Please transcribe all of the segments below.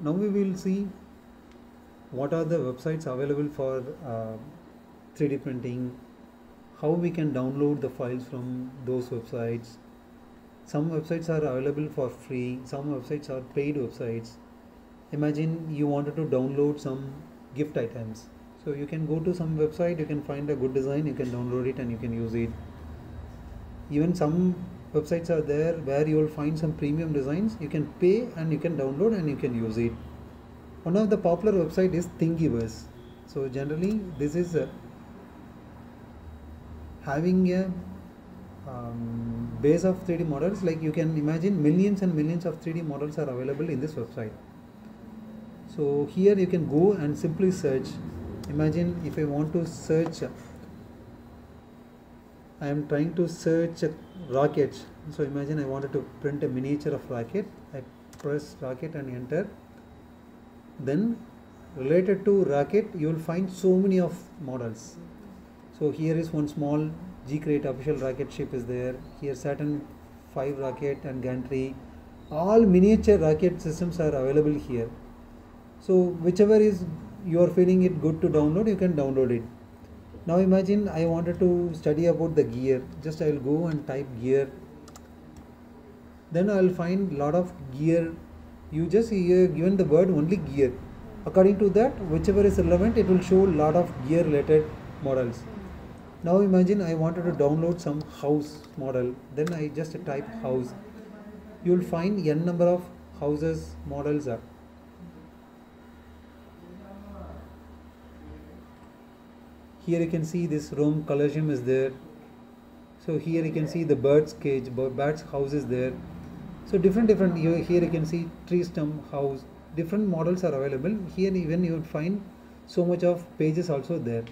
Now we will see what are the websites available for uh, 3D printing, how we can download the files from those websites. Some websites are available for free, some websites are paid websites. Imagine you wanted to download some gift items. So you can go to some website, you can find a good design, you can download it and you can use it. Even some websites are there where you will find some premium designs, you can pay and you can download and you can use it. One of the popular website is Thingiverse. So generally this is uh, having a um, base of 3D models like you can imagine millions and millions of 3D models are available in this website. So here you can go and simply search. Imagine if I want to search, I am trying to search rockets. So imagine I wanted to print a miniature of rocket. I press rocket and enter. Then related to rocket, you will find so many of models. So here is one small G-Crate official rocket ship is there. Here Saturn 5 rocket and gantry. All miniature rocket systems are available here. So whichever is you are feeling it good to download, you can download it. Now imagine I wanted to study about the gear. Just I will go and type gear. Then I will find lot of gear. You just here given the word only gear. According to that, whichever is relevant, it will show lot of gear related models. Now imagine I wanted to download some house model. Then I just type house. You will find n number of houses models are. Here you can see this Rome Colosseum is there. So here you can see the bird's cage, bird's house is there. So different different here you can see tree stump house. Different models are available. Here even you would find so much of pages also there.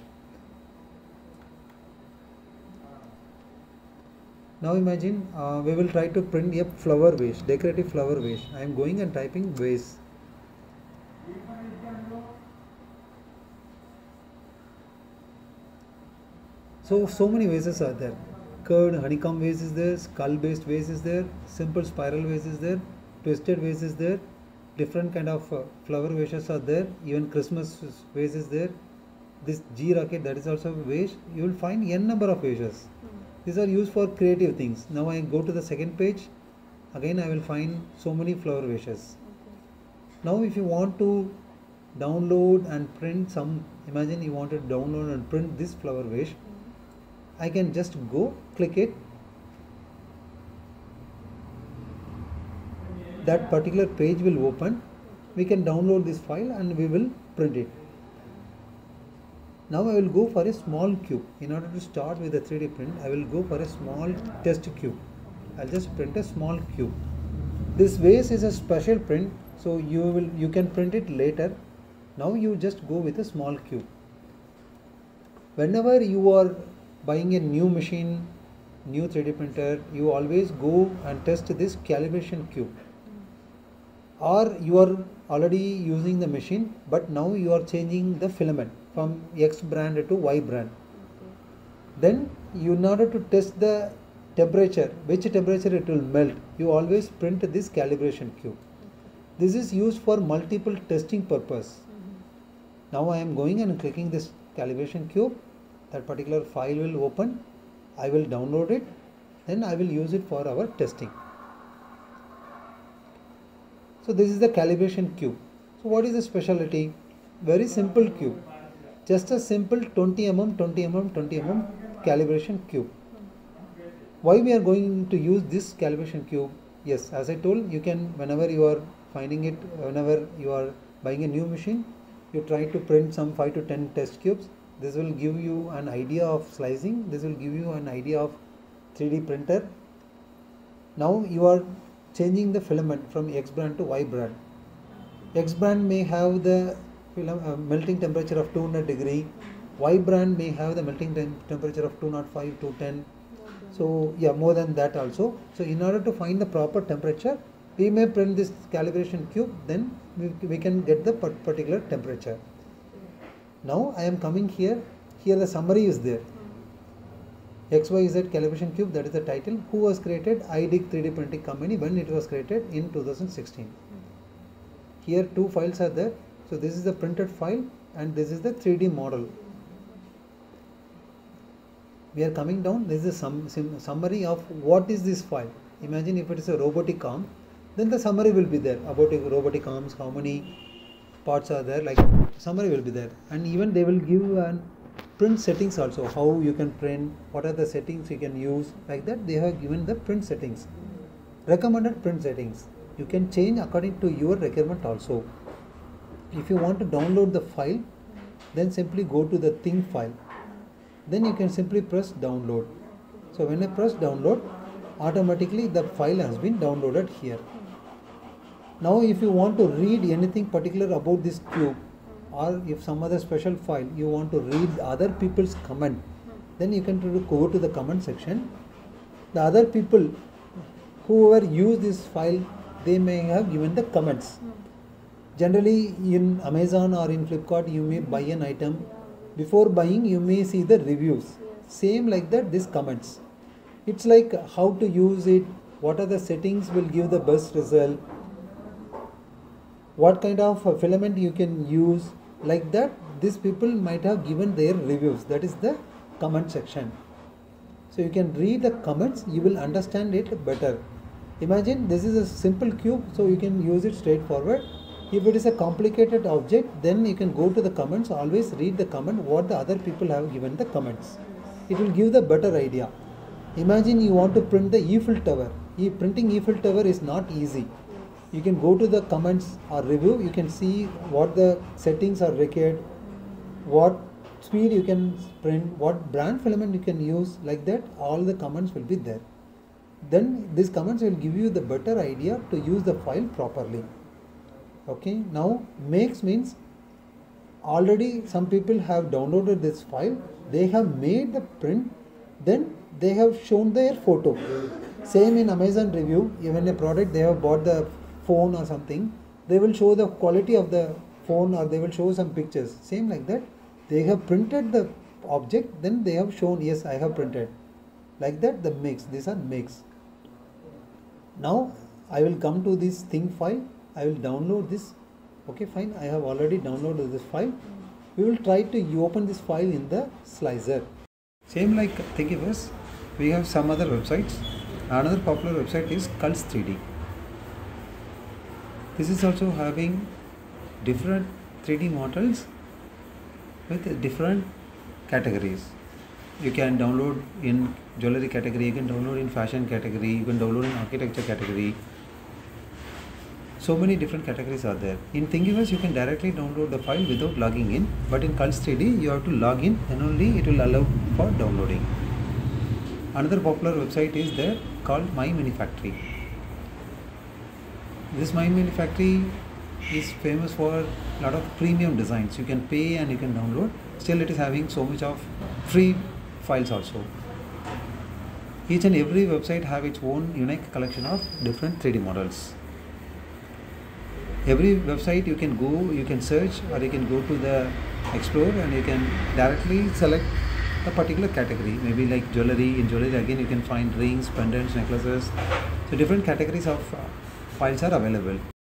Now imagine uh, we will try to print a flower vase, decorative flower vase. I am going and typing vase. So, so many vases are there. Curved honeycomb vase is there, skull based vase is there, simple spiral vase is there, twisted vase is there, different kind of uh, flower vases are there, even Christmas vase is there. This G rocket that is also a vase. You will find n number of vases. These are used for creative things. Now I go to the second page. Again I will find so many flower vases. Now if you want to download and print some, imagine you want to download and print this flower vase. I can just go click it. That particular page will open. We can download this file and we will print it. Now I will go for a small cube. In order to start with a 3D print, I will go for a small test cube. I'll just print a small cube. This vase is a special print, so you will you can print it later. Now you just go with a small cube. Whenever you are buying a new machine, new 3D printer, you always go and test this calibration cube. Or you are already using the machine, but now you are changing the filament from X brand to Y brand. Then you in order to test the temperature, which temperature it will melt, you always print this calibration cube. This is used for multiple testing purpose. Mm-hmm. Now I am going and clicking this calibration cube. That particular file will open. I will download it. Then I will use it for our testing. So this is the calibration cube. So what is the specialty? Very simple cube. Just a simple 20 mm, 20 mm, 20 mm calibration cube. Why we are going to use this calibration cube? Yes, as I told, you can whenever you are finding it, whenever you are buying a new machine, you try to print some 5 to 10 test cubes. This will give you an idea of slicing. This will give you an idea of 3D printer. Now you are changing the filament from X brand to Y brand. X brand may have the uh, melting temperature of 200 degree. Y brand may have the melting tem temperature of 205 to 10. So yeah, more than that also. So in order to find the proper temperature, we may print this calibration cube. Then we, we can get the particular temperature. Now I am coming here. Here the summary is there. Hmm. XYZ calibration cube that is the title. Who was created? iDig 3D printing company when it was created in 2016 hmm. here two files are there. So this is the printed file and this is the 3d model. We are coming down. This is a sum, sim, summary of what is this file. Imagine if it is a robotic arm then the summary will be there about robotic arms how many parts are there like summary will be there. And even they will give an print settings also how you can print what are the settings you can use like that. They have given the print settings recommended print settings. You can change according to your requirement also. If you want to download the file then simply go to the thing file. Then you can simply press download. So when I press download automatically the file has been downloaded here. Now if you want to read anything particular about this cube or if some other special file you want to read other people's comment then you can go to the comment section. The other people whoever use this file they may have given the comments. Generally in amazon or in flipkart you may buy an item. Before buying you may see the reviews. Same like that this comments. It's like how to use it what are the settings will give the best result what kind of uh, filament you can use like that these people might have given their reviews. That is the comment section. So you can read the comments you will understand it better. Imagine this is a simple cube so you can use it straightforward. If it is a complicated object then you can go to the comments always read the comment what the other people have given the comments. It will give the better idea. Imagine you want to print the eiffel tower. Printing eiffel tower is not easy you can go to the comments or review. You can see what the settings are required what speed you can print what brand filament you can use like that all the comments will be there. Then these comments will give you the better idea to use the file properly. Okay now makes means already some people have downloaded this file. They have made the print then they have shown their photo. Same in amazon review. Even a product they have bought the phone or something they will show the quality of the phone or they will show some pictures. Same like that. They have printed the object then they have shown yes i have printed. Like that the mix. These are mix. Now i will come to this thing file. I will download this. Okay fine. I have already downloaded this file. We will try to open this file in the slicer. Same like thingiverse we have some other websites. Another popular website is Cults 3d this is also having different 3d models with different categories. You can download in jewelry category you can download in fashion category you can download in architecture category. So many different categories are there. In thingiverse you can directly download the file without logging in but in Cults 3d you have to log in and only it will allow for downloading. Another popular website is there called my mini factory this My Mini Factory is famous for a lot of premium designs. You can pay and you can download. Still, it is having so much of free files also. Each and every website have its own unique collection of different 3D models. Every website you can go, you can search or you can go to the explore and you can directly select a particular category. Maybe like jewelry. In jewelry again you can find rings, pendants, necklaces. So different categories of files are available